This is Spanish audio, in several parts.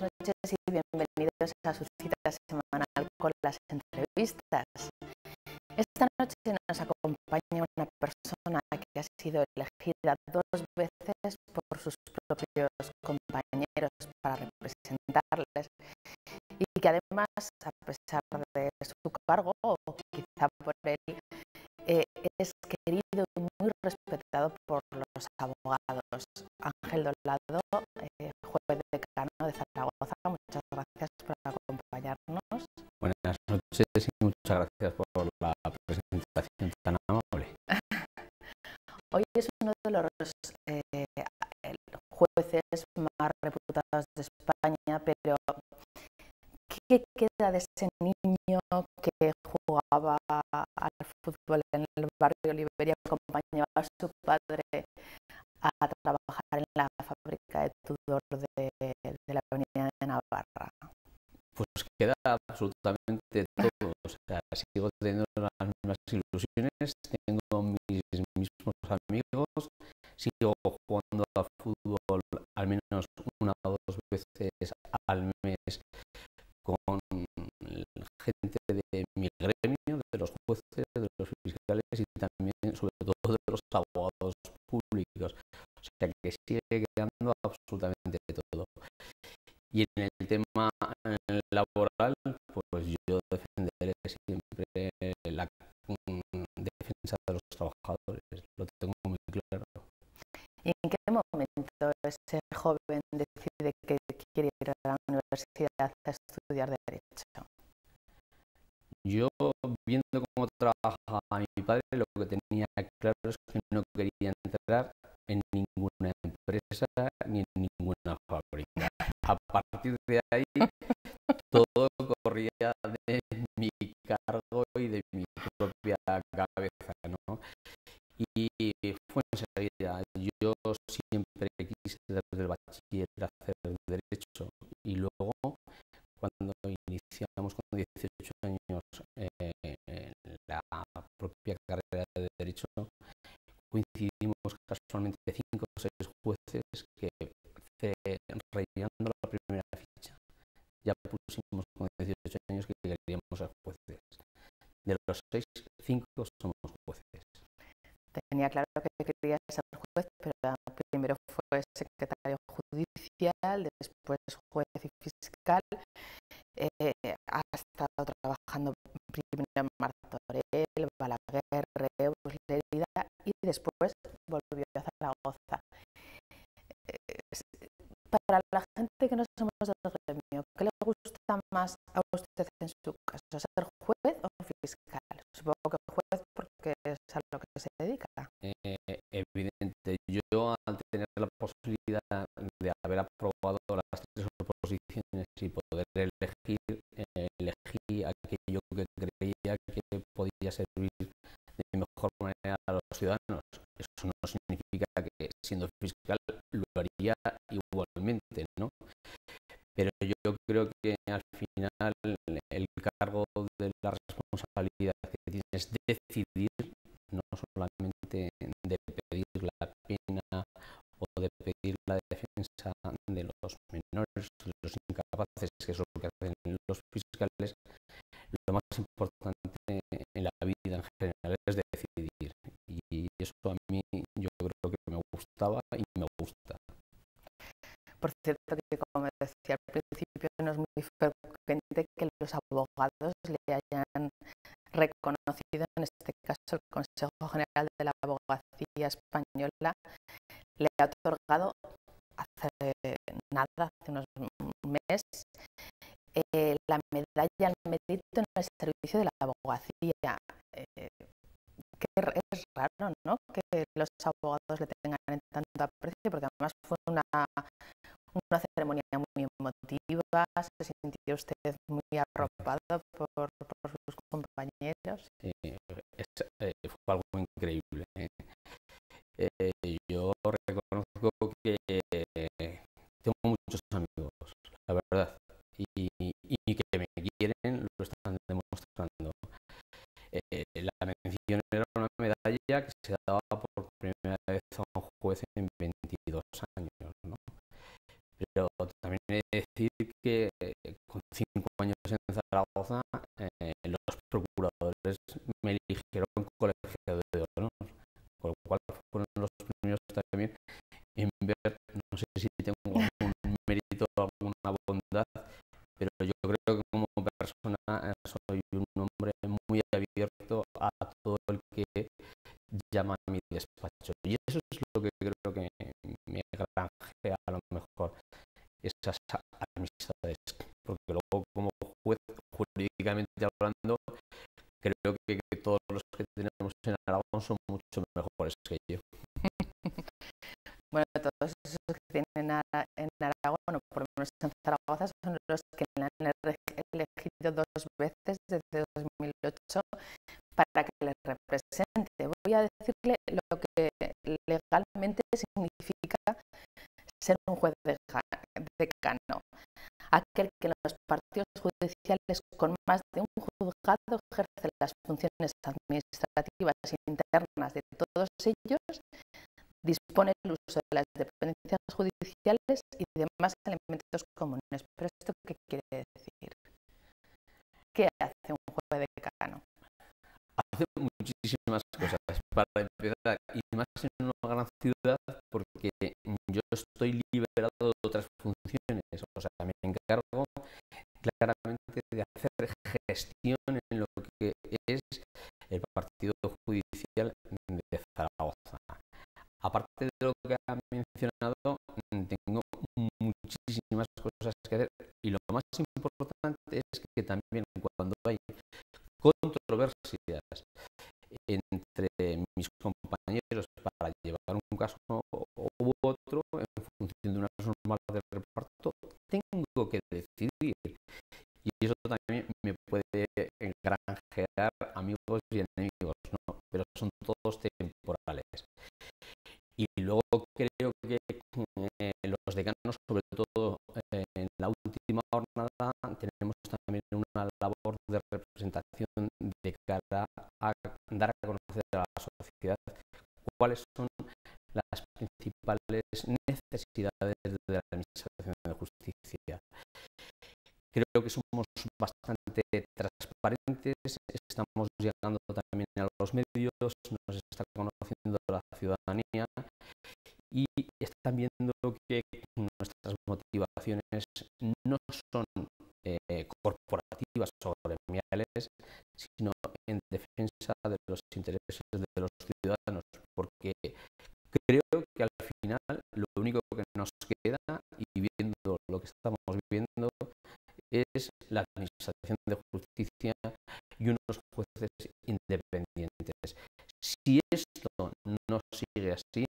noches y bienvenidos a su cita semanal con las entrevistas. Esta noche nos acompaña una persona que ha sido elegida dos veces por sus propios compañeros para representarles y que además, a pesar de su cargo o quizá por él, eh, es querido y muy respetado por los abogados. Ángel Dolado, eh, juez decano de Zaragoza, muchas gracias por acompañarnos. Buenas muchas gracias por la presentación tan amable. Hoy es uno de los eh, jueces más reputados de España, pero ¿qué queda de ese niño que jugaba al fútbol en el barrio Liberia, acompañaba a su padre a trabajar en la fábrica de Tudor de, la Avenida de Navarra? Pues queda absolutamente todo. O sea, sigo teniendo las mismas ilusiones, tengo mis mismos amigos, sigo jugando al fútbol al menos una o dos veces al mes con gente de mi gremio, de los jueces, de los fiscales y también, sobre todo, de los abogados públicos. O sea que sigue quedando absolutamente todo. Y en el tema laboral, pues yo defenderé siempre la defensa de los trabajadores, lo tengo muy claro. ¿Y en qué momento ese joven decide que quiere ir a la universidad a estudiar Derecho? Yo, viendo cómo trabaja mi padre, lo que tenía claro es que no quería entrar en ninguna empresa ni en ninguna fábrica. A partir de ahí, de mi cargo y de mi propia cabeza, ¿no? Y fue enseguida. Yo siempre quise desde el bachiller hacer derecho y luego cuando iniciamos con 18 años eh, la propia carrera de Derecho, coincidimos casualmente cinco o seis jueces que rellenando la primera ficha ya pusimos con 18 años que queríamos ser jueces. De los seis, cinco somos jueces. Tenía claro que quería ser juez, pero primero fue secretario judicial, después juez y fiscal. Eh, ha estado trabajando primero en Martorell, Balaguer, Reus, y después volvió a Zaragoza. Eh, para la gente que no somos del gremio, ¿qué le gusta más a en su caso, ser juez o fiscal? Supongo que juez porque es a lo que se dedica. Eh, evidente, yo al tener la posibilidad de haber aprobado las tres oposiciones y poder elegir, eh, elegí aquello que creía que podía servir de mejor manera a los ciudadanos. Eso no significa que siendo fiscal lo haría igualmente, ¿no? Pero yo creo que al final cargo de la responsabilidad que tienes es decidir, no solamente de pedir la pena o de pedir la defensa de los menores, de los incapaces, que es lo que hacen los fiscales, lo más importante en la vida en general es decidir. Y eso a mí yo creo que me gustaba y me gusta. Por cierto, que como decía al principio, no es muy los abogados le hayan reconocido, en este caso el Consejo General de la Abogacía Española, le ha otorgado hace nada, hace unos meses, eh, la medalla al mérito en el servicio de la abogacía. Eh, que es raro, ¿no? Que los abogados le tengan en tanto aprecio, porque además fue una, emotiva, se sintió usted muy arropado por, por sus compañeros. Sí, es, eh, fue algo increíble. Eh, yo reconozco que tengo muchos amigos, la verdad, y, y que me quieren, lo están demostrando. Eh, la mención era una medalla que se daba por primera vez a un juez en 22 años, ¿no? Pero también he he de decir que con cinco años en Zaragoza eh, los procuradores me eligieron colegio de honor, con lo cual fueron los primeros también en ver, no sé si tengo algún mérito o alguna bondad, pero yo creo que como persona eh, soy un hombre muy abierto a todo el que llama a mi despacho. Y eso es lo que creo esas amistades. Porque luego como juez, jurídicamente hablando, creo que, todos los que tenemos en Aragón son mucho mejores que yo. bueno, todos esos que tienen en Aragón, o por lo menos en Zaragoza, son los que la han elegido dos veces desde 2008 para que les represente. Voy a decirle lo que legalmente significa ser un juez decano. Aquel que en los partidos judiciales con más de un juzgado ejerce las funciones administrativas internas de todos ellos dispone el uso de las dependencias judiciales y demás elementos comunes. ¿Pero esto qué quiere decir? ¿Qué hace un juez decano? Hace muchísimas cosas. Para empezar, y más en una gran ciudad, porque yo estoy liberado de otras funciones. Claramente de hacer gestión en lo que es el partido judicial de Zaragoza. Aparte de lo que ha mencionado, tengo muchísimas cosas que hacer y lo más importante es que también cuando hay controversias entre mis compañeros para llevar un caso u otro en función de una normas de reparto, tengo que decidir. Y eso también me puede granjear amigos y enemigos, ¿no? pero son todos temporales. Y luego creo que eh, los decanos, sobre todo eh, en la última jornada, tenemos también una labor de representación de cara a dar a conocer a la sociedad cuáles son las principales necesidades Creo que somos bastante transparentes, estamos llegando también a los medios, nos está conociendo la ciudadanía y están viendo que nuestras motivaciones no son eh, corporativas o gremiales, sino en defensa de los intereses de los ciudadanos, porque creo que al final lo único que nos queda, y viendo lo que estamos es la Administración de Justicia y unos jueces independientes. Si esto no sigue así,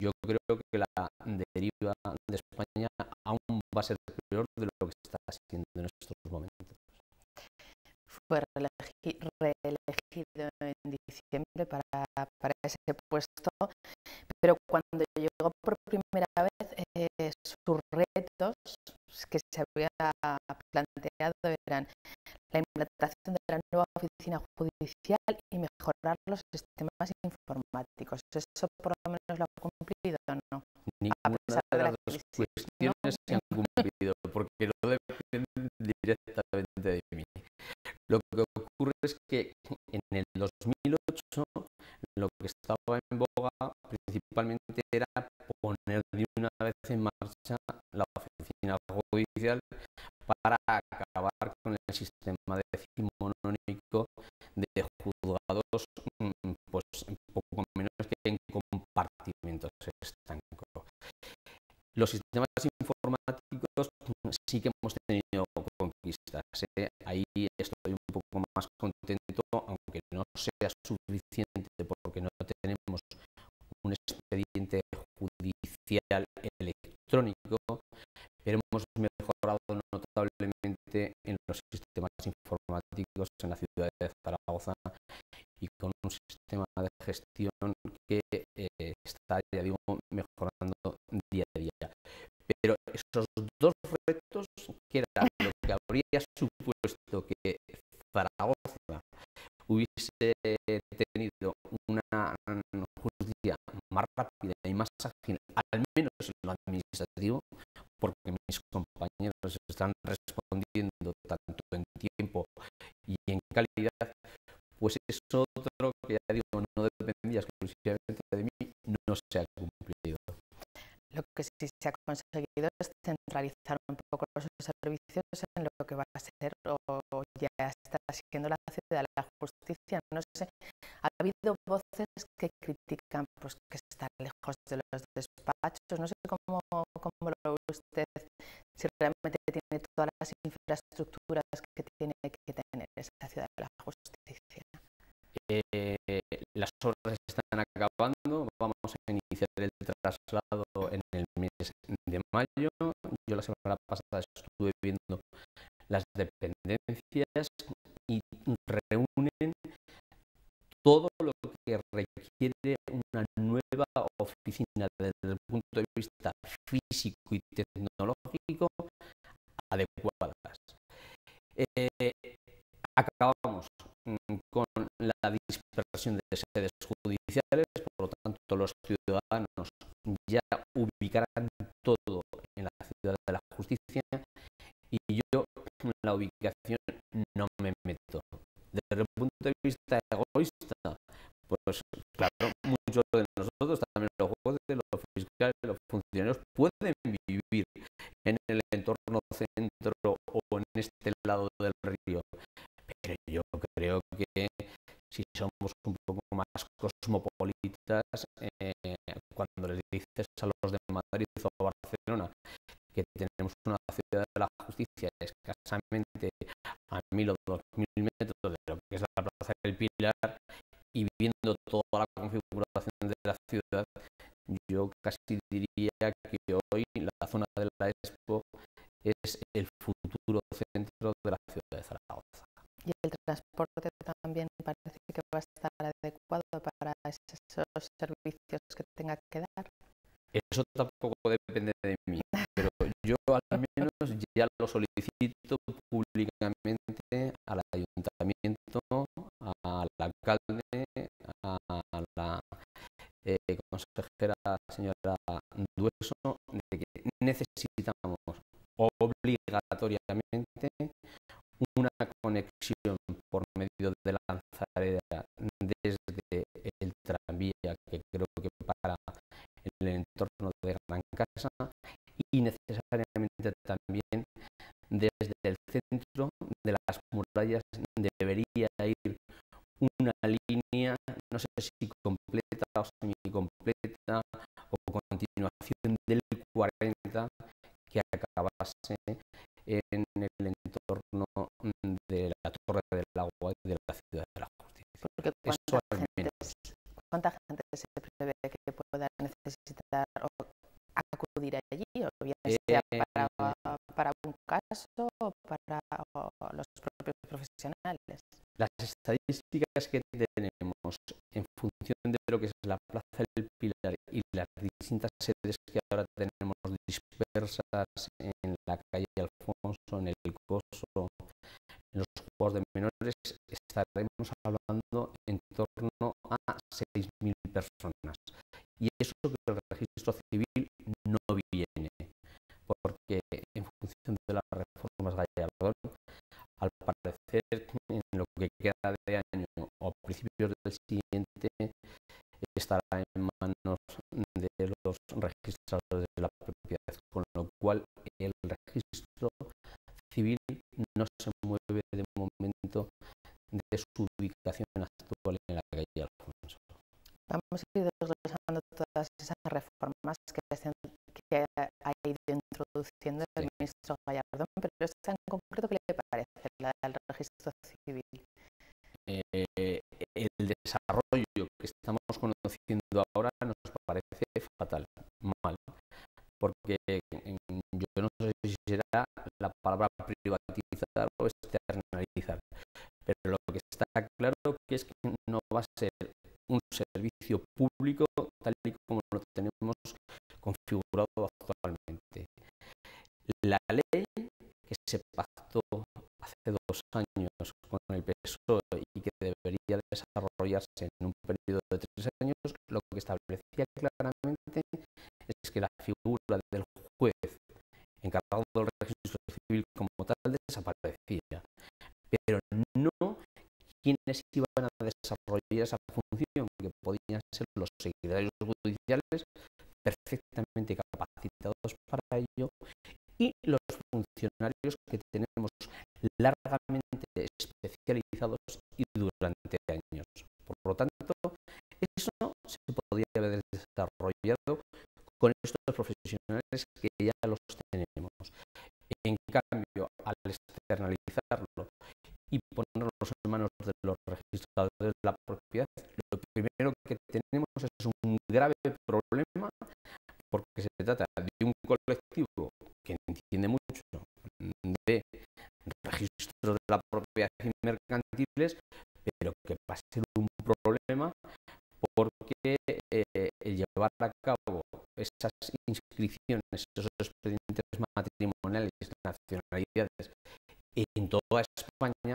yo creo que la deriva de España aún va a ser peor de lo que está haciendo en estos momentos. Fue reelegido en diciembre para, ese puesto, pero cuando llegó por primera vez, eh, retos que se había planteado eran la implantación de la nueva oficina judicial y mejorar los sistemas informáticos. ¿Eso por lo menos lo ha cumplido o no? Ninguna de las dos cuestiones se han cumplido porque no dependen directamente de mí. Lo que ocurre es que en el 2008 lo que estaba en boga principalmente era poner de una vez en marcha judicial para acabar con el sistema decimonónico de juzgados mm, pues poco menos que en compartimentos estancos. Los sistemas informáticos sí que hemos tenido conquistas. ¿eh? Ahí estoy un poco más contento, aunque no sea suficiente porque no tenemos un expediente judicial electrónico, pero hemos mejorado notablemente en los sistemas informáticos en la ciudad de Zaragoza y con un sistema de gestión que eh, está, ya digo, mejorando día a día. Pero esos dos retos, que era lo que habría supuesto que Zaragoza hubiese tenido una justicia más rápida y más ágil, al menos en lo administrativo, porque mis compañeros están respondiendo y en calidad, pues eso otro que ya digo no dependía exclusivamente de mí, no se ha cumplido. Lo que sí se ha conseguido es centralizar un poco los servicios en lo que va a ser o ya está siendo la ciudad la justicia. No sé, ha habido voces que critican pues, que está lejos de los despachos. No sé cómo, cómo lo ve usted, si realmente tiene todas las infraestructuras que tiene que tener esa ciudad de la justicia. Eh, las obras están acabando, vamos a iniciar el traslado en el mes de mayo. Yo la semana pasada estuve viendo las dependencias y reúnen todo lo que requiere una nueva oficina desde el punto de vista físico y tecnológico adecuadas. Eh, acabamos con la dispersión de sedes judiciales, por lo tanto los ciudadanos ya ubicarán todo en la ciudad de la justicia y yo en la ubicación no me meto. Desde el punto de vista egoísta, pues claro, muchos de nosotros, también los jueces, los fiscales, los funcionarios, pueden vivir en el entorno centro o en este lado del río. Pero yo creo que si somos un poco más cosmopolitas, eh, cuando les dices a los de Madrid o Barcelona que tenemos una ciudad de la justicia escasamente a mil o dos mil metros de lo que es la Plaza del Pilar y viendo toda la configuración de la ciudad, yo casi diría que hoy la zona de la Expo es el futuro centro de la ciudad de Zaragoza. Y el transporte también parece que va a estar adecuado para esos servicios que tenga que dar. Eso tampoco depende de mí, pero yo al menos ya lo solicito públicamente al ayuntamiento, al alcalde, a la eh, consejera señora Dueso, de que necesitamos obligatoriamente una conexión de la lanzadera desde el tranvía que creo que para el entorno de Gran Casa y necesariamente también desde el centro de las murallas debería ir una línea, no sé si completa o semicompleta o continuación del 40 que acabase en el entorno de la Torre del Agua y de la Ciudad de la Justicia. Porque ¿cuánta, gente, ¿cuánta gente se prevé que pueda necesitar o acudir allí? O bien sea Eh, para, para un caso o para o los propios profesionales. Las estadísticas que tenemos en función de lo que es la Plaza del Pilar y las distintas sedes que ahora tenemos dispersas en la calle Alfonso, en el Coso, en los juegos de menores, estaremos hablando en torno a 6.000 personas. Y eso que el registro civil no viene, porque en función de las reformas Gallardón, al parecer en lo que queda de año o principios del siguiente estará en manos de los registradores de la propiedad, con lo cual el registro civil no se mueve de su ubicación actual en la calle Alfonso. Vamos a ir desglosando todas esas reformas que, que ha ido introduciendo el Sí. ministro Gallardón, pero esta en concreto, ¿qué le parece? La del registro civil. Eh, el desarrollo que estamos conociendo ahora nos parece fatal, mal, porque yo no sé si será la palabra privatizar o externalizar, pero lo está claro que es no va a ser un servicio público tal y como lo tenemos configurado actualmente. La ley que se pactó hace dos años con el PSOE y que debería desarrollarse en un periodo de tres años, lo que establecía claramente es que la figura del juez encargado del registro civil como tal desaparecía, pero quienes iban a desarrollar esa función, que podían ser los secretarios judiciales perfectamente capacitados para ello y los funcionarios que tenemos largamente especializados y durante años. Por lo tanto, eso se podría haber desarrollado con estos profesionales que ya los tenemos. En cambio, al externalizarlo y de de la propiedad, lo primero que tenemos es un grave problema porque se trata de un colectivo que entiende mucho de registros de la propiedad y mercantiles, pero que va a ser un problema porque eh, el llevar a cabo esas inscripciones, esos expedientes matrimoniales, nacionalidades en toda España,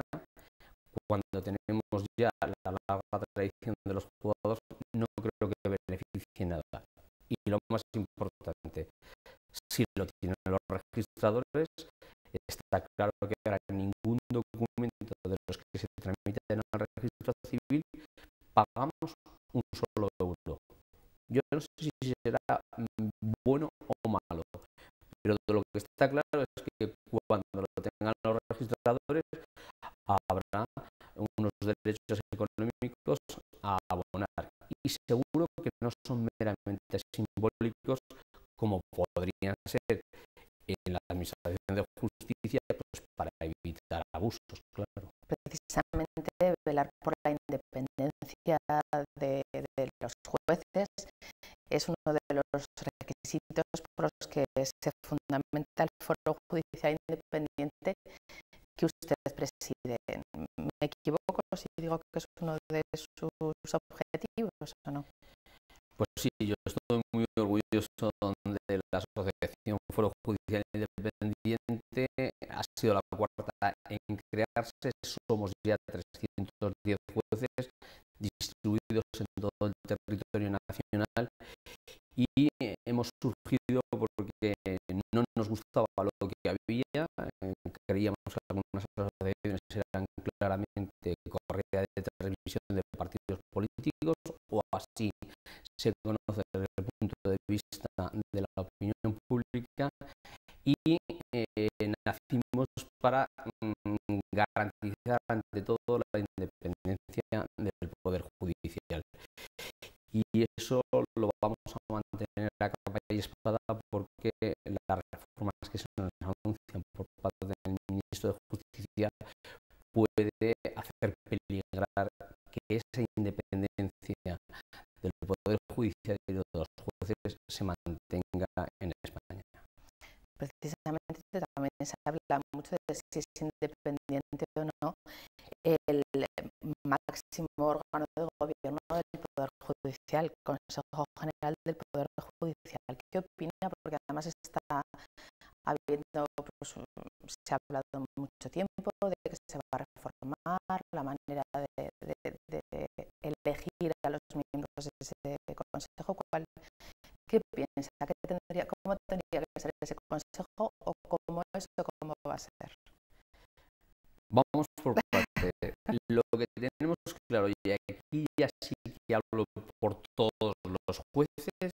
ya la larga tradición de los jugadores, no creo que beneficie nada. Y lo más importante, si lo tienen los registradores, está claro que ahora ningún documento de los que se tramiten al registro civil pagamos un solo euro. Yo no sé si será bueno o malo, pero lo que está claro es que cuando lo tengan los registradores habrá unos derechos económicos a abonar y seguro que no son meramente simbólicos como podrían ser en la administración de justicia pues para evitar abusos, claro. Precisamente velar por la independencia de, los jueces es uno de los requisitos por los que se fundamenta el Foro Judicial Independiente que usted preside. ¿Me equivoco si digo que es uno de sus objetivos o no? Pues sí, yo estoy muy orgulloso de la Asociación Foro Judicial Independiente. Ha sido la cuarta en crearse. Somos ya 310 jueces distribuidos en todo el territorio nacional y hemos surgido porque no nos gustaba lo que había, eh, creíamos que algunas asociaciones eran claramente correa de partidos políticos o así se conoce desde el punto de vista de la opinión pública y eh, nacimos para mm, garantizar ante todo la independencia del Poder Judicial. Y eso lo vamos a mantener a capa y espada porque las reformas que se nos anuncian por parte del ministro de Justicia puede hacer peligrar esa independencia del Poder Judicial y de los jueces se mantenga en España. Precisamente también se habla mucho de si es independiente o no el máximo órgano de gobierno del Poder Judicial, Consejo General del Poder Judicial. ¿Qué opina? Porque además está habiendo, pues, se ha hablado mucho tiempo de que se va a reformar la manera de, de, de elegir a los de ese consejo. ¿Cuál, ¿Qué piensa? ¿Qué tendría, ¿Cómo tendría que ser ese consejo o cómo es o cómo va a ser? Vamos por parte. Lo que tenemos claro, y aquí ya sí que hablo por todos los jueces,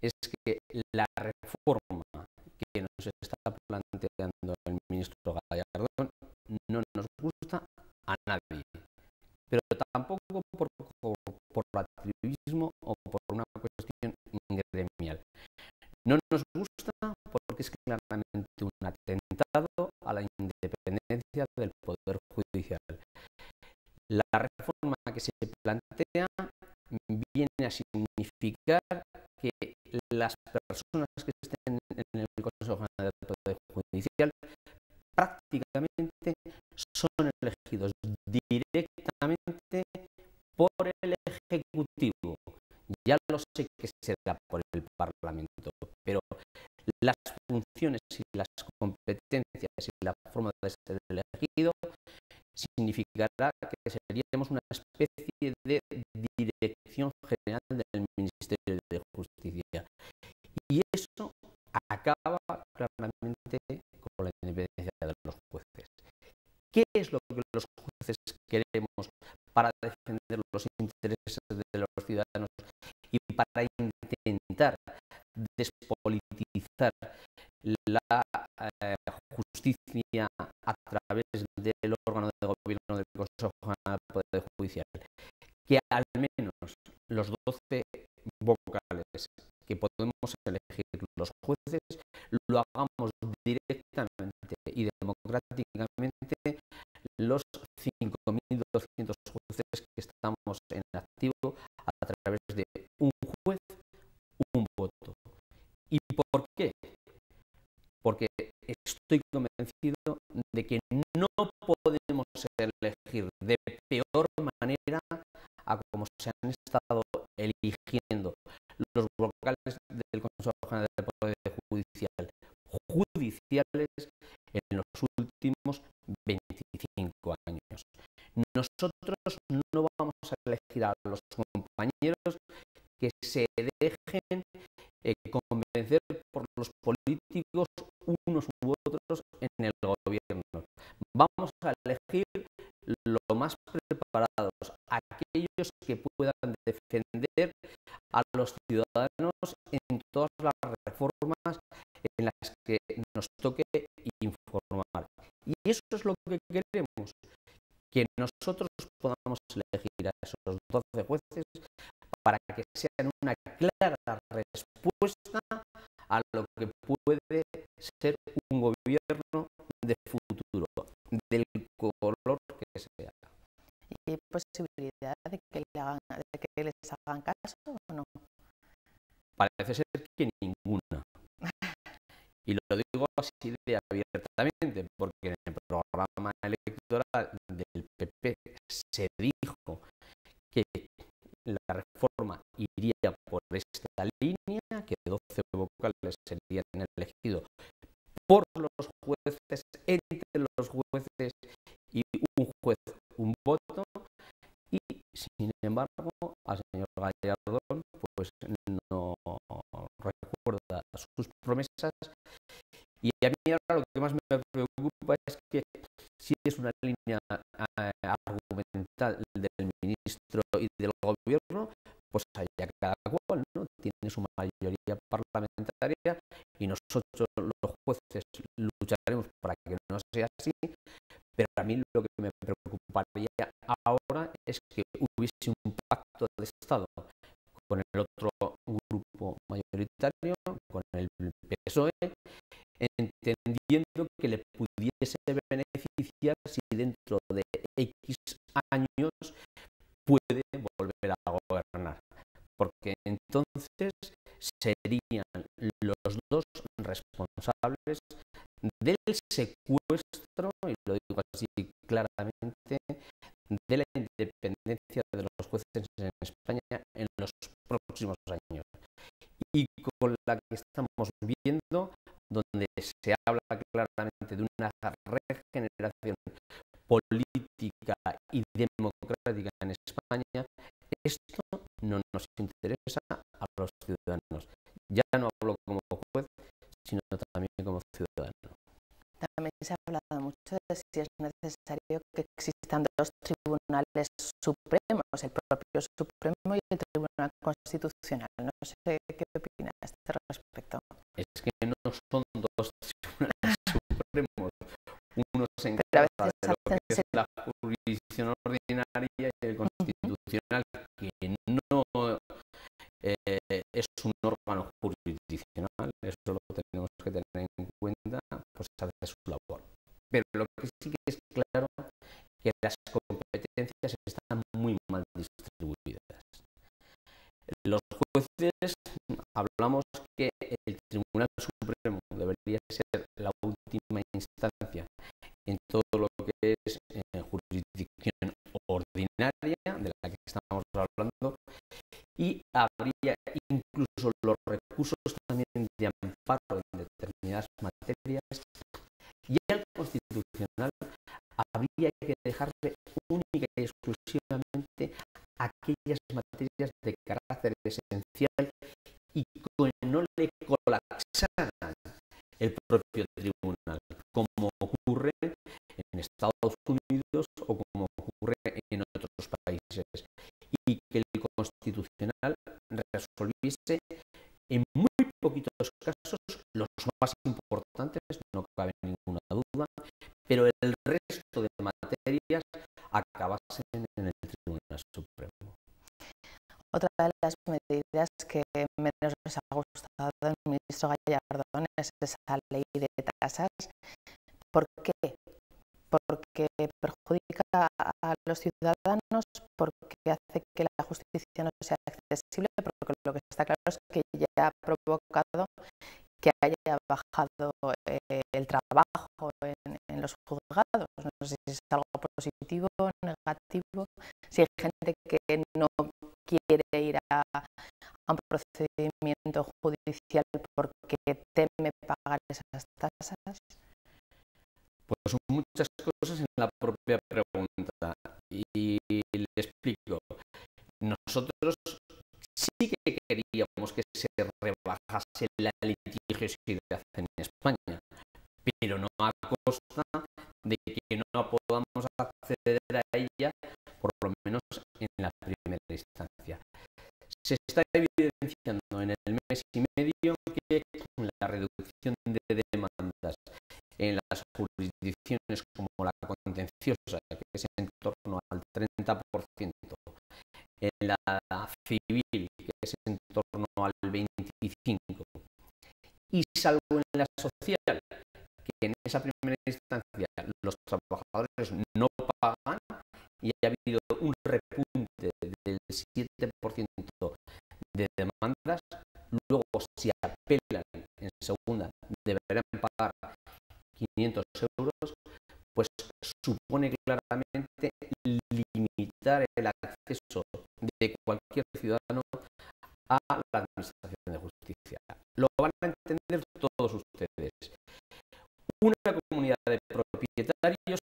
es que la reforma que nos está planteando el ministro Gallardón no nos gusta a nadie, pero tampoco por, por, por o por una cuestión gremial. No nos gusta porque es claramente un atentado a la independencia del Poder Judicial. La reforma que se plantea viene a significar que las personas que estén en el Consejo General del Poder Judicial prácticamente son elegidos directamente Ejecutivo, ya lo sé que se da por el Parlamento, pero las funciones y las competencias y la forma de ser elegido significará que seríamos una especie de dirección general del Ministerio de Justicia. Y eso acaba claramente con la independencia de los jueces. ¿Qué es lo que los jueces queremos para defender los intereses de y para intentar despolitizar la eh, justicia a través del órgano de gobierno del Consejo General del Poder Judicial, que al menos los 12 vocales que podemos elegir los jueces lo hagamos directamente y democráticamente los 5.200 jueces que estamos en activo a través de un juez, un voto. ¿Y por qué? Porque estoy convencido de que no podemos elegir de peor manera a como se han estado eligiendo los vocales del Consejo General del Poder Judicial, judiciales en los últimos 25 años. Nosotros no vamos a elegir a los compañeros que se dejen eh, convencer por los políticos unos u otros en el gobierno. Vamos a elegir lo más preparados, aquellos que puedan defender a los ciudadanos en todas las reformas en las que nos toque informar. Y eso es lo que queremos, que nosotros podamos elegir a esos 12 jueces para que sean una clara respuesta a lo que puede ser un gobierno de futuro, sea. ¿Y hay posibilidad de que, le hagan, que les hagan caso o no? Parece ser que ninguna. Y lo digo así de abiertamente, porque en el programa electoral del PP se dijo que la reforma iría por esta línea, que 12 vocales serían elegidos por los jueces y un juez, un voto, y sin embargo al señor Gallardón pues no recuerda sus promesas y a mí ahora lo que más me preocupa es que si es una línea eh, argumental del ministro y del gobierno, pues allá cada cual ¿no? tiene su mayoría parlamentaria y nosotros los jueces lucharemos para que no sea así, pero a mí lo que me preocuparía ahora es que hubiese un pacto de Estado con el otro grupo mayoritario, con el PSOE, entendiendo que le pudiese beneficiar si dentro de X años puede volver a gobernar. Porque entonces serían los dos responsables del secuestro, y lo digo así claramente, de la independencia de los jueces en España en los próximos años. Y con la que estamos viendo, donde se habla claramente de una regeneración política y democrática en España, esto no nos interesa a los ciudadanos. Ya no hablo como juez, sino también como ciudadano. También se ha hablado mucho de si es necesario que existan dos tribunales supremos, el propio Supremo y el Tribunal Constitucional. No sé qué opinas a este respecto. Es que no son dos tribunales supremos. Uno se encarga de lo que es la jurisdicción ordinaria y el constitucional, que no eh, es un órgano jurisdiccional, eso lo tenemos que tener en cuenta, pues hace su labor. Pero lo que sí que es claro que las jueces, hablamos que el Tribunal Supremo debería ser la última instancia en todo lo que es eh, jurisdicción ordinaria, de la que estamos hablando, y habría incluso los recursos también de amparo en determinadas materias, y al Constitucional habría que dejarle única y exclusivamente aquellas materias de carácter esencial y que no le colapsaran el propio tribunal, como ocurre en Estados Unidos o como ocurre en otros países. y que el Constitucional resolviese en muy poquitos casos los más importantes, no cabe ninguna duda, pero el resto de materias acabasen en el Tribunal Supremo. Otra de las que menos les ha gustado al ministro Gallardón es esa ley de tasas. ¿Por qué? Porque perjudica a los ciudadanos, porque hace que la justicia no sea accesible, porque lo que está claro es que ya ha provocado que haya bajado eh, el trabajo en, en, los juzgados. No sé si es algo positivo o negativo, si hay gente que no quiere a, un procedimiento judicial porque teme pagar esas tasas. Pues son muchas cosas en la propia pregunta y le explico. Nosotros sí que queríamos que se rebajase la litigiosidad en España, pero no a costa de que no podamos acceder a ella, por lo menos en la primera instancia. Se está evidenciando en el mes y medio que la reducción de demandas en las jurisdicciones como la contenciosa, que es en torno al 30%, en la civil, que es en torno al 25%, y salvo en la social, que en esa primera instancia los trabajadores no pagan y ha habido un repunte del 7% de demandas, luego si apelan en segunda deberán pagar 500 euros, pues supone claramente limitar el acceso de cualquier ciudadano a la Administración de Justicia. Lo van a entender todos ustedes. Una comunidad de propietarios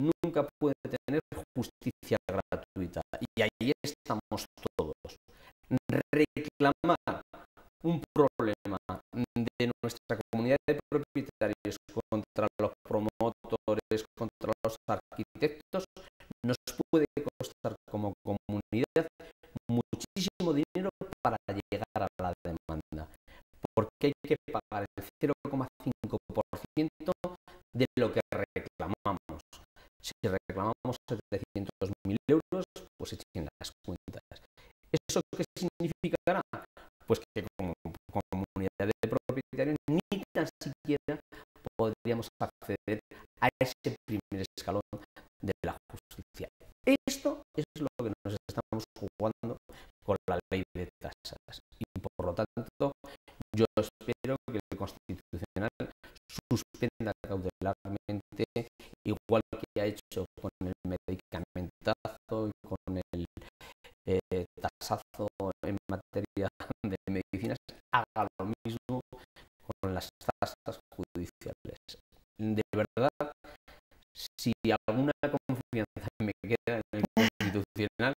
nunca puede tener justicia gratuita y ahí estamos todos. Reclamar un problema de nuestra comunidad de propietarios contra los promotores, contra los arquitectos, nos puede costar como comunidad muchísimo dinero para llegar a la demanda, porque hay que pagar el 0,5% de lo que reclamamos. Si reclamamos 700.000 euros, pues echen las cuentas. ¿Eso qué significará? Pues que como comunidad de propietarios ni tan siquiera podríamos acceder a ese primer escalón de la justicia. Esto es lo que nos estamos jugando con la ley de tasas y por lo tanto yo espero que el Constitucional suspenda cautelarmente igual que ha hecho con en materia de medicinas, haga lo mismo con las tasas judiciales. De verdad, si alguna confianza me queda en el Constitucional,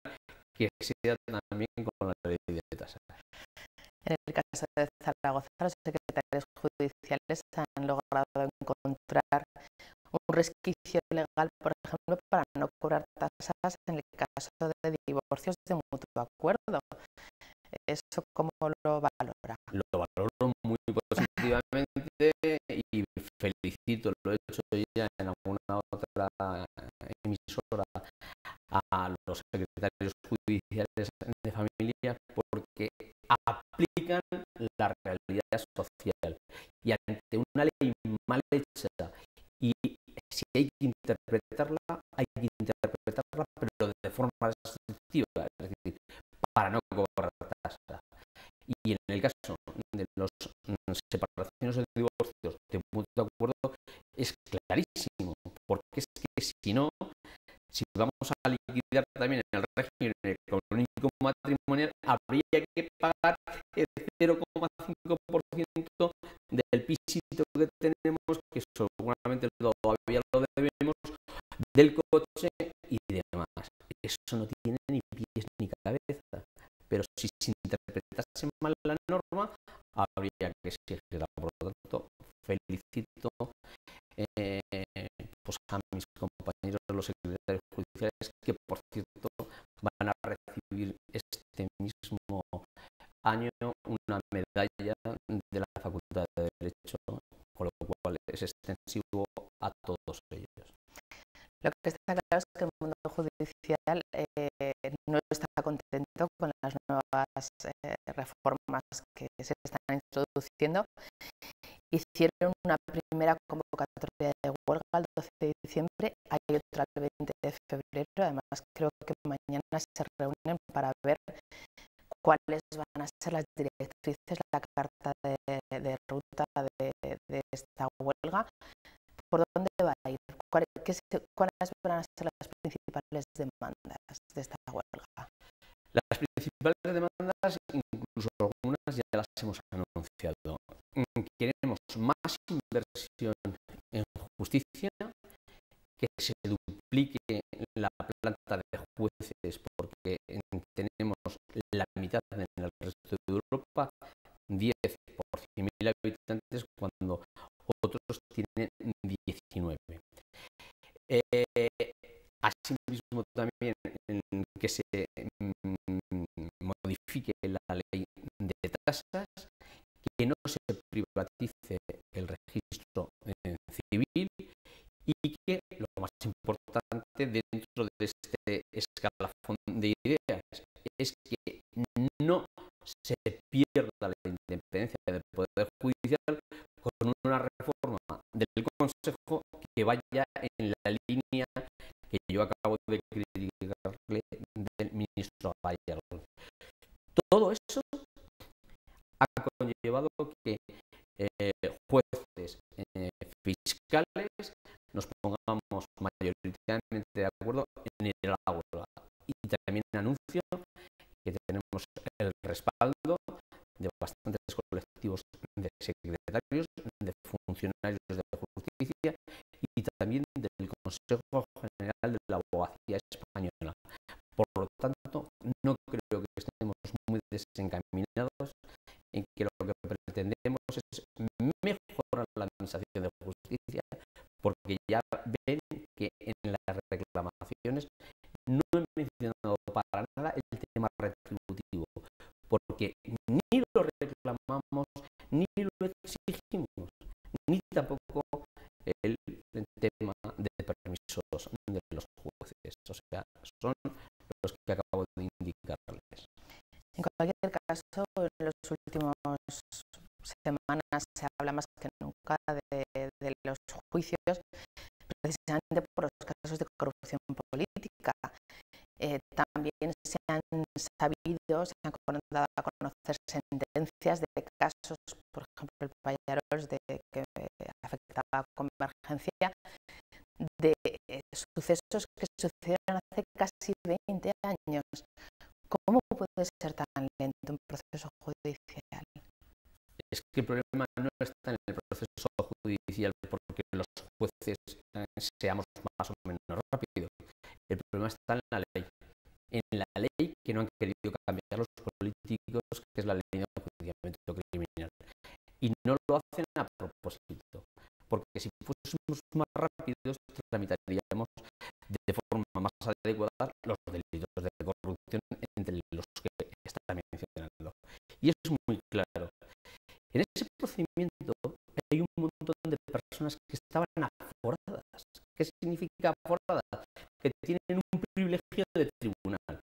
que sea también con la ley de tasas. En el caso de Zaragoza, los secretarios judiciales han logrado encontrar un resquicio legal, por ejemplo, para no cobrar tasas en el caso de divorcios de mutuo. ¿Eso cómo lo valora? Lo valoro muy positivamente y felicito, lo he hecho ya en alguna otra emisora a los secretarios judiciales de familia porque aplican la realidad social y ante una ley mal hecha y si hay que interpretarla, hay que interpretarla pero de forma restrictiva, es decir, para no cobrar. Y en el caso de las separaciones o divorcios de mutuo acuerdo es clarísimo, porque es que si no, si vamos a liquidar también el régimen económico matrimonial, habría que pagar el 0,5% del pisito que tenemos, que seguramente todavía lo debemos, del coche y demás. Eso no tiene ni pies ni cabeza. Pero si se interpretase mal la norma, habría que exigirla. Por lo tanto, felicito eh, pues a mis compañeros los secretarios judiciales que, por cierto, van a recibir este mismo año una medalla de la Facultad de Derecho, con lo cual es extensivo a todos ellos. Lo que está claro es que el mundo judicial eh, no está contento con las nuevas eh, reformas que se están introduciendo. Hicieron una primera convocatoria de huelga el 12 de diciembre, hay otra el 20 de febrero, además creo que mañana se reúnen para ver cuáles van a ser las directrices, la carta de, ruta de, esta huelga, por dónde va a ir, cuáles van a ser las principales demandas de esta huelga. Las principales incluso algunas ya las hemos anunciado. Queremos más inversión en justicia, que se duplique la planta de jueces, porque tenemos la mitad en el resto de Europa, 10 por 100.000 habitantes, cuando otros tienen 19. Eh, asimismo, también que se mm, modifique la ley de tasas, que no se privatice el registro civil y que lo más importante dentro de este escalafón de ideas es que no se pierda la independencia del Poder Judicial con una reforma del Consejo que vaya en la línea que yo acabo de criticarle del ministro Gallardo. Todo eso ha conllevado que eh, eh, fiscales, nos pongamos mayoritariamente de acuerdo en ir a la huelga. Y también anuncio que tenemos el respaldo de bastantes colectivos de secretarios, de funcionarios de justicia y también del Consejo General de la Abogacía Española. Por lo tanto, no creo que estemos muy desencaminados en que lo que pretendemos es mejorar la administración de justicia, porque ya ven que en las reclamaciones no he mencionado para nada el tema retributivo, porque ni lo reclamamos, ni lo exigimos, ni tampoco el tema de permisos de los jueces. O sea, son los que acabo de indicarles. En cualquier caso, en las últimas semanas se habla más que nunca de, juicios precisamente por los casos de corrupción política. Eh, también se han sabido, se han dado a conocer sentencias de casos, por ejemplo, el Payaros, de, que afectaba a Convergencia, de eh, sucesos que sucedieron hace casi 20 años. ¿Cómo puede ser tan lento un proceso judicial? Es que el problema no está en el proceso judicial porque los jueces eh, seamos más o menos rápidos. El problema está en la ley. En la ley que no han querido cambiar los políticos, que es la ley de enjuiciamiento criminal. Y no lo hacen a propósito. Porque si fuésemos más rápidos, tramitaríamos de forma más adecuada los delitos de corrupción entre los que están mencionando. Y es muy claro. En ese procedimiento hay un montón de personas que estaban aforadas. ¿Qué significa aforada? Que tienen un privilegio de tribunal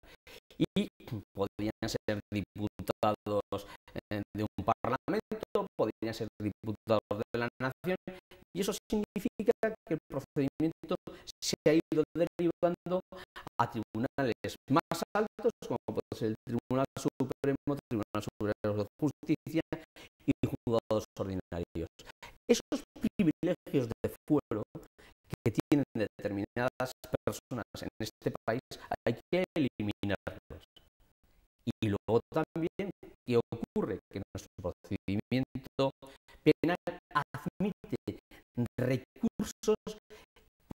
y podrían ser diputados eh, de un parlamento, podrían ser diputados de la nación y eso significa que el procedimiento se ha ido derivando a tribunales más altos como puede ser el Tribunal Supremo, Tribunal Superior de Justicia y juzgados ordinarios. Esos que tienen determinadas personas en este país hay que eliminarlos. Y luego también, ¿qué ocurre? Que nuestro procedimiento penal admite recursos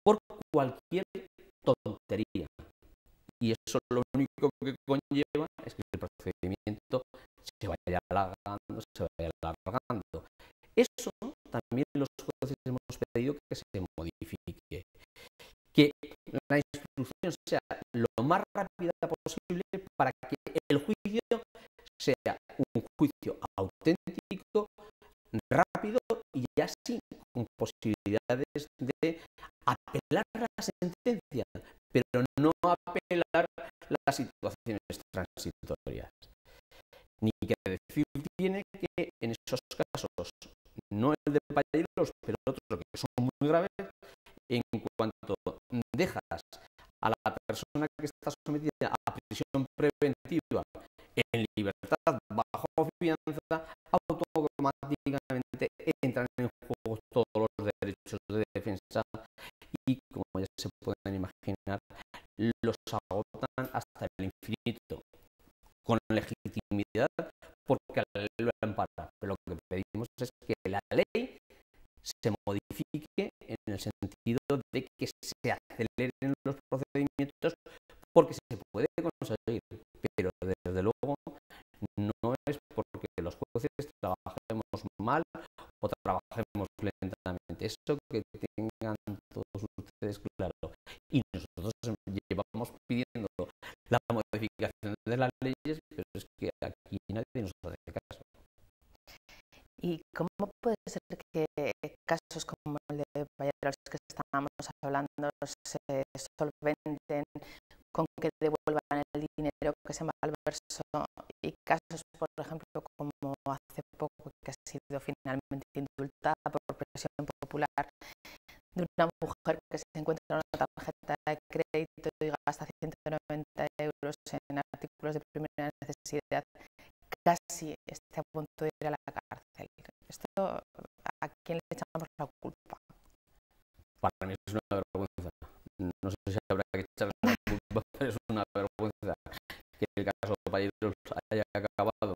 por cualquier tontería. Y eso lo único que conlleva es que el procedimiento se vaya alargando, se vaya alargando. Eso también los jueces hemos pedido que se la instrucción sea lo más rápida posible para que el juicio sea un juicio auténtico, rápido y así con posibilidades de apelar la sentencia, pero no apelar las situaciones transitorias. Ni que decir tiene que en esos casos, no el de Palleros, pero otros que son muy graves, en dejas a la persona que está sometida a prisión preventiva en libertad bajo fianza, automáticamente entran en juego todos los derechos de defensa y, como ya se pueden imaginar, los agotan hasta el infinito, con legitimidad, porque la ley lo ampara. Pero lo que pedimos es que la ley se modifique en el sentido de que se aceleren los procedimientos porque se puede conseguir, pero desde luego no es porque los jueces trabajemos mal o trabajemos lentamente. Eso que tengan todos ustedes claro. Y nosotros llevamos pidiendo la modificación de las leyes, pero es que aquí nadie nos hace caso. ¿Y cómo puede ser que casos como el de los que estábamos hablando se solventen con que devuelvan el dinero que se malversó y casos, por ejemplo, como hace poco que ha sido finalmente indultada por presión popular de una mujer que se encuentra en una tarjeta de crédito y gasta 190 euros en artículos de primera necesidad, casi está a punto de ir a la cárcel. ¿Esto a quién le echamos la culpa? Para es una vergüenza. No sé si habrá que echarle la culpa, pero es una vergüenza que el caso Palleros haya acabado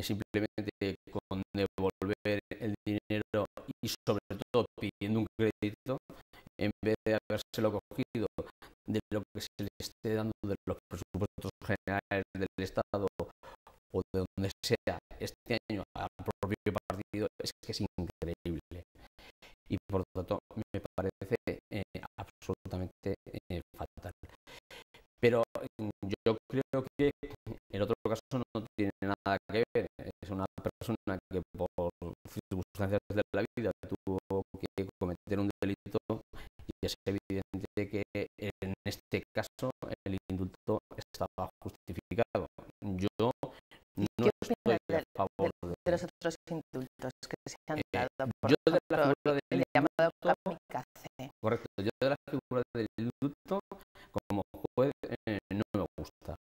simplemente con devolver el dinero y sobre todo pidiendo un crédito en vez de habérselo cogido de lo que se le esté dando de los presupuestos generales del Estado o de donde sea este año al propio partido es que es increíble y por lo tanto me parece eh, absolutamente eh, fatal pero yo creo que el otro caso no tiene nada que ver es una persona que por circunstancias de la vida tuvo que cometer un delito y es evidente que en este caso el indulto estaba justificado. Yo no estoy a favor de, de, los otros indultos que se han eh, dado. Por yo de la ejemplo, figura del indulto, correcto, yo de la figura del indulto como juez eh, no me gusta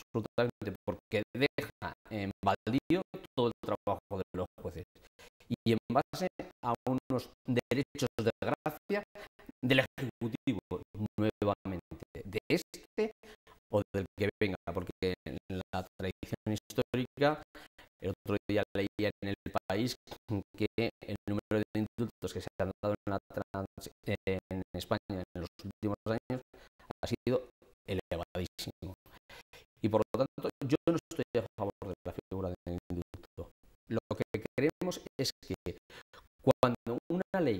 absolutamente porque deja en baldío todo el trabajo de los jueces y en base a unos derechos de gracia del Ejecutivo nuevamente, de este o del que venga, porque en la tradición histórica, el otro día leía en el país que el número de indultos que se han dado en, la trans- en España en los últimos años ha sido elevadísimo. Y por lo tanto, yo no estoy a favor de la figura del indulto. Lo que creemos es que cuando una ley,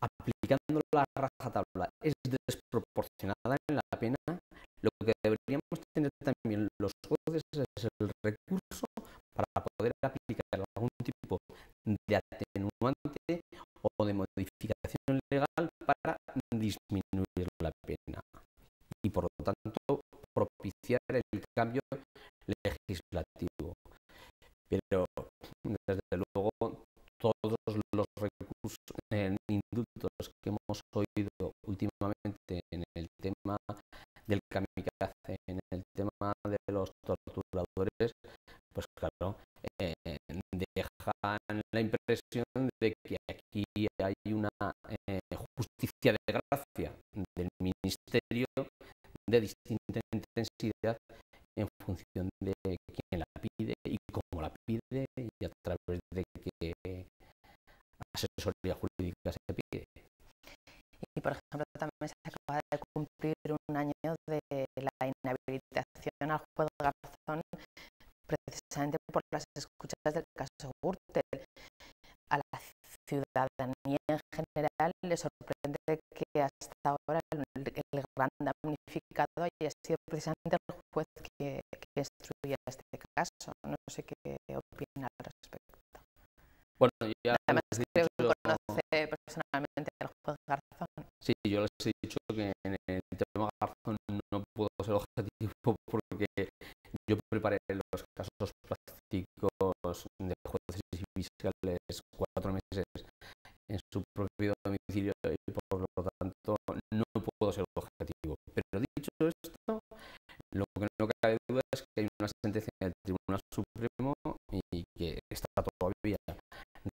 aplicándola a rajatabla, es desproporcionada en la pena, lo que deberíamos tener también los jueces es el recurso para poder aplicar algún tipo de atenuante o de modificación legal para disminuir la pena y por lo tanto propiciar el cambio legislativo. Pero desde luego todos los recursos indultos que hemos oído últimamente en el tema del kamikaze, en el tema de los torturadores, pues claro, eh, dejan la impresión de que aquí hay una eh, justicia de gracia del Ministerio de distinta intensidad en función de quién la pide y cómo la pide y a través de qué asesoría jurídica se pide. Y por ejemplo, también se acaba de cumplir un año de la inhabilitación al juez Garzón precisamente por las escuchas del caso Gürtel. A la ciudadanía en general le sorprende que hasta ahora el, el gran damnificado haya sido precisamente el juez que, que instruía este caso. No sé qué opina al respecto. Bueno, ya Además, he creo que dicho- conoce personalmente al juez Garzón. Sí, yo les he dicho que en el tema Garzón no puedo ser objetivo porque yo preparé los casos prácticos de jueces y fiscales cuatro meses en su propio domicilio y por lo tanto no puedo ser objetivo. Pero dicho esto, lo que no cabe duda es que hay una sentencia del Tribunal Supremo y que está todavía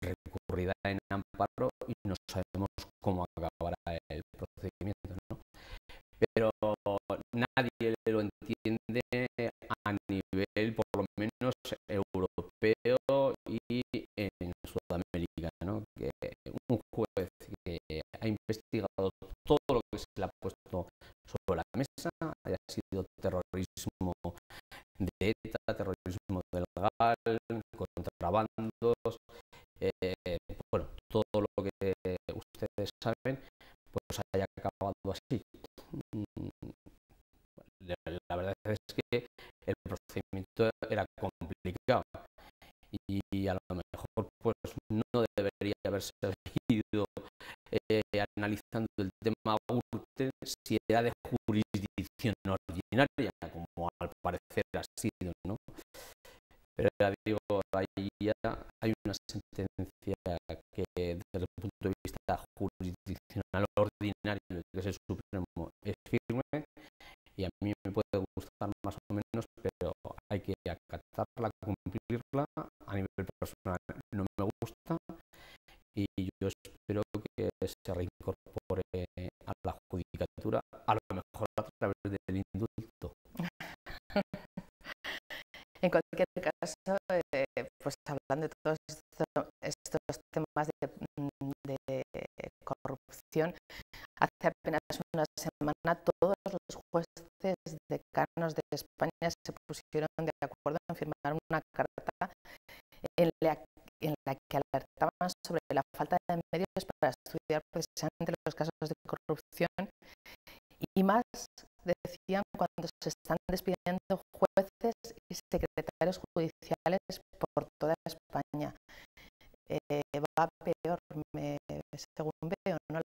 recurrida en amparo y no sabemos cómo acabará el procedimiento. ¿no? Pero nadie lo entiende a nivel, por lo menos, europeo y en Sudamérica. ¿no? Que un juez que ha investigado todo lo que se le ha puesto sobre la mesa, haya sido terrorismo de ETA, terrorismo del GAL, contrabandos, eh, bueno, todo lo que ustedes saben, pues haya acabado así. Mm, La, verdad es que el procedimiento era complicado y a lo mejor pues no debería haberse seguido eh, analizando el tema Gürtel si era de jurisdicción ordinaria, como al parecer ha sido, ¿no? Pero ya digo, ahí ya hay una sentencia que desde el punto de vista jurisdiccional ordinario, es Supremo, es firme y a mí me puede gustar más o menos, pero hay que acatarla, cumplirla. A nivel personal no me gusta y yo espero que se reincorpore a la judicatura, a lo mejor a través del indulto. En cualquier caso, eh, pues hablando de todos esto- estos temas de corrupción, hace apenas una semana todos los jueces decanos de España se pusieron de acuerdo en firmar una carta en la, que alertaban sobre la falta de medios para estudiar precisamente los casos de corrupción y más decían cuando se están despidiendo jueces y secretarios judiciales por toda España. Eh, va peor, me- según.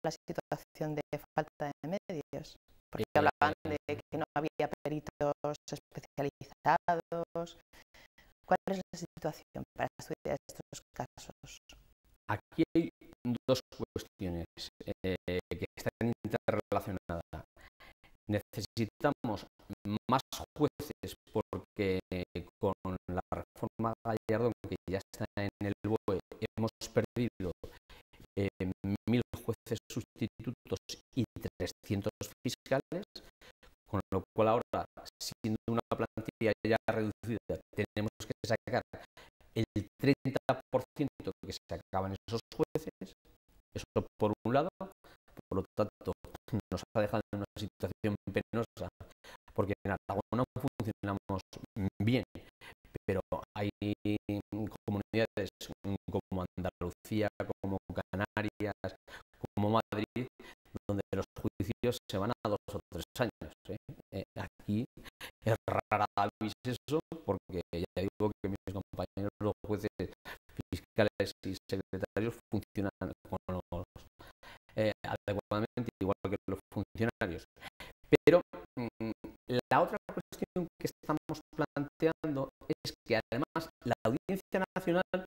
La situación de falta de medios. Porque Eh, hablaban de que no había peritos especializados. ¿Cuál es la situación para estudiar estos casos? Aquí hay dos cuestiones eh, que están interrelacionadas. Necesitamos más jueces porque con la reforma Gallardón, que ya está en el BOE, hemos perdido eh, sustitutos y 300 fiscales, con lo cual ahora, siendo una plantilla ya reducida, tenemos que sacar el 30% que se acaban esos jueces, eso por un lado, por lo tanto nos ha dejado en una situación penosa, porque en Aragón funcionamos bien, pero hay comunidades como Andalucía, como Canarias, como Madrid, donde los se van a dos o tres años. ¿eh? Eh, aquí es rara avis eso, porque ya digo que mis compañeros, los jueces fiscales y secretarios funcionan con los, eh, adecuadamente, igual que los funcionarios. Pero mm, la otra cuestión que estamos planteando es que además la Audiencia Nacional,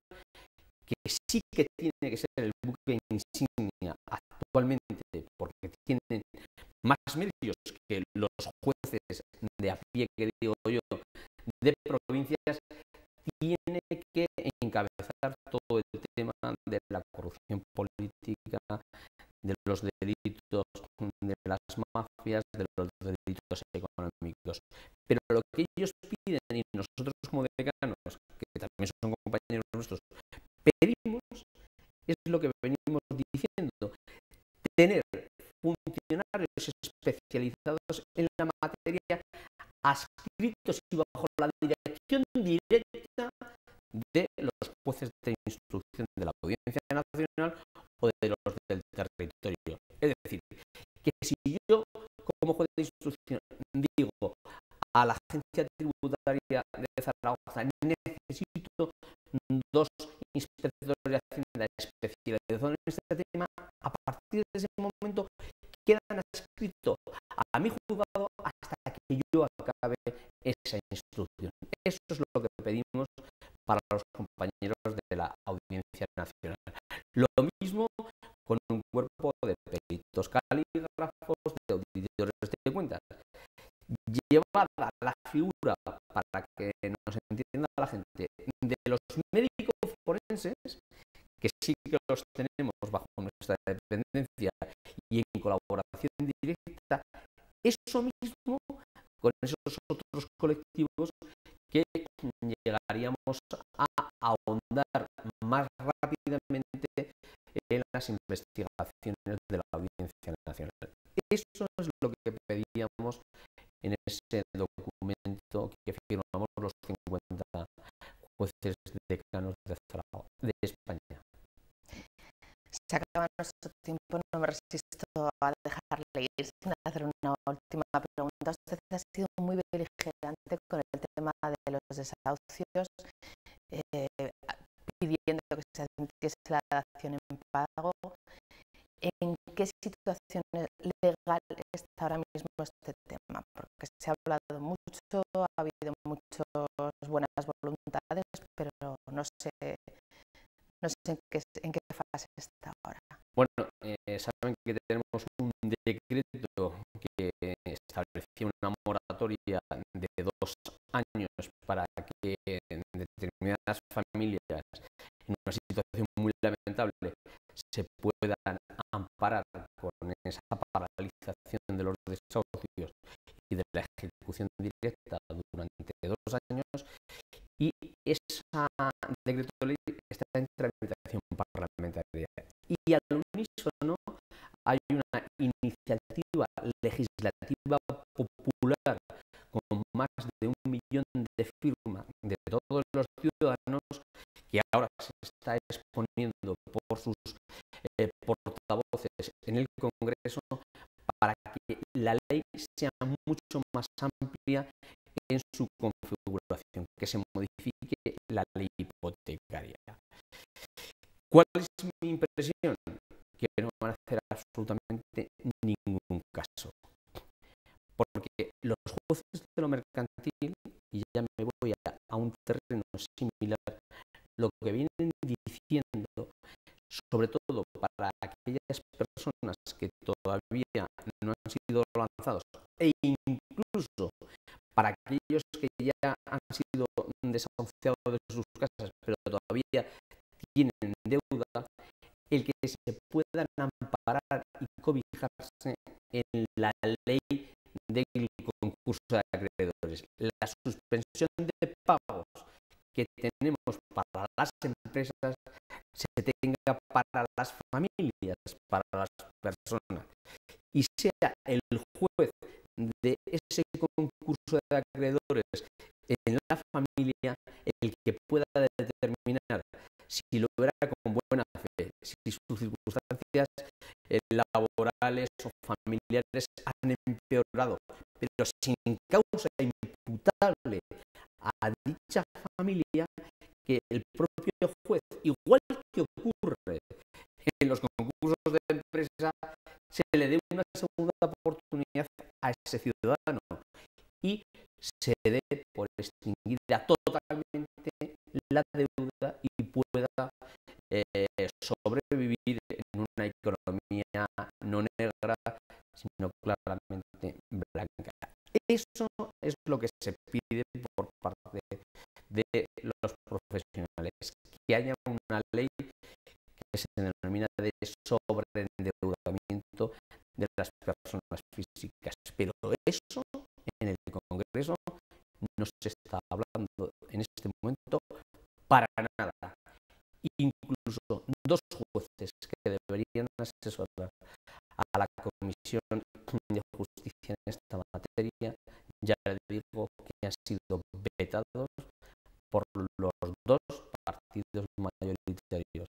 que sí que tiene que ser el buque insignia actualmente, porque tienen más medios que los jueces de a pie que digo yo de provincias, tiene que encabezar todo el tema de la corrupción política, de los delitos, de las mafias, de los delitos económicos. Pero lo que ellos piden y nosotros como decanos, que también son compañeros nuestros, pedimos es lo que venimos diciendo, tener especializados en la materia adscritos y bajo la dirección directa de los jueces de instrucción de la Audiencia Nacional o de los del territorio. Es decir, que si yo como juez de instrucción digo a la agencia tributaria de Zaragoza, necesito dos inspectores de Hacienda especializados en este tema, a partir de ese momento quedan escritos a mi juzgado hasta que yo acabe esa instrucción. Eso es lo que pedimos para los compañeros de la Audiencia Nacional. Lo mismo con un cuerpo de peritos calígrafos, de auditores de cuentas. Llevada la figura, para que nos entienda la gente, de los médicos forenses, que sí que los tenemos bajo nuestra dependencia y en colaboración directa, eso mismo con esos otros colectivos que llegaríamos a ahondar más rápidamente en las investigaciones de la Audiencia Nacional. Eso es lo que pedíamos en ese documento que firmamos los 50 jueces decanos de, de España. Se acaba nuestro tiempo, no me resisto a dejarle ir sin hacer una última pregunta. Usted ha sido muy beligerante con el tema de los desahucios, eh, pidiendo que se admitiese la dación en pago. ¿En qué situación legal está ahora mismo este tema? Porque se ha hablado mucho, ha habido muchas buenas voluntades, pero no sé, no sé en, qué, en qué fase está saben que tenemos un decreto que establecía una moratoria de dos años para que determinadas familias en una situación muy lamentable se puedan amparar con esa paralización de los desahucios y de la ejecución directa durante dos años. Y esa decreto de ley está en tramitación parlamentaria. Y al hay una iniciativa legislativa popular con más de un millón de firmas de todos los ciudadanos que ahora se está exponiendo por sus eh, portavoces en el Congreso para que la ley sea mucho más amplia en su configuración, que se modifique la ley hipotecaria. ¿Cuál es mi impresión van a hacer absolutamente ningún caso. Porque los jueces de lo mercantil, y ya me voy a, un terreno similar, lo que vienen diciendo, sobre todo para aquellas personas que todavía no han sido lanzados, e incluso para aquellos que ya han sido desahuciados de sus casas, pero todavía tienen deuda, el que se puedan cobijarse en la ley del concurso de acreedores. La suspensión de pagos que tenemos para las empresas se tenga para las familias, para las personas, y sea el juez de ese concurso de acreedores en la familia el que pueda determinar si lo verá con buena fe, si sus circunstancias eh, laborales o familiares han empeorado, pero sin causa imputable a dicha familia que el propio juez, igual que ocurre en los concursos de empresa, se le dé una segunda oportunidad a ese ciudadano y se dé por extinguida totalmente la deuda y pueda eh, sobrevivir en una economía no negra, sino claramente blanca. Eso es lo que se pide por parte de los profesionales, que haya una ley que se denomina de sobreendeudamiento de las personas físicas. Pero eso en el Congreso no se está hablando en este momento para nada. Incluso dos jueces que deberían asesorar en esta materia, ya le digo que han sido vetados por los dos partidos mayoritarios.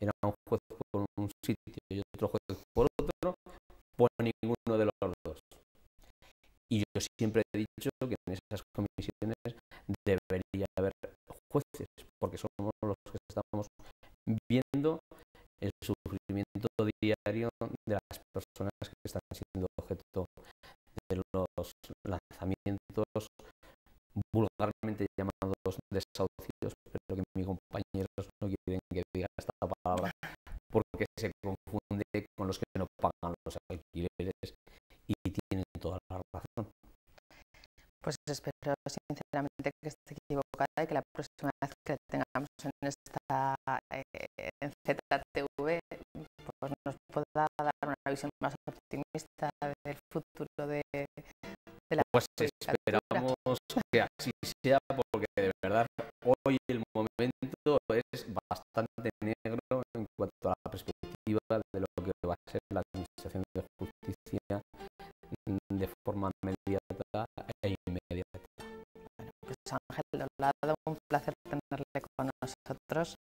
Era un juez por un sitio y otro juez por otro, por ninguno de los dos. Y yo siempre he dicho que en esas comisiones debería haber jueces, porque somos los que estamos viendo el sufrimiento diario de las personas que están siendo los lanzamientos vulgarmente llamados desahucios, pero que mis compañeros no quieren que diga esta palabra porque se confunde con los que no pagan los alquileres y tienen toda la razón. Pues espero sinceramente que esté equivocada y que la próxima vez que tengamos en esta eh, en ZTV pues nos pueda dar una visión más optimista Pues esperamos que así sea porque de verdad hoy el momento es bastante negro en cuanto a la perspectiva de lo que va a ser la administración de justicia de forma inmediata e inmediata. Pues Ángel un placer tenerle con nosotros.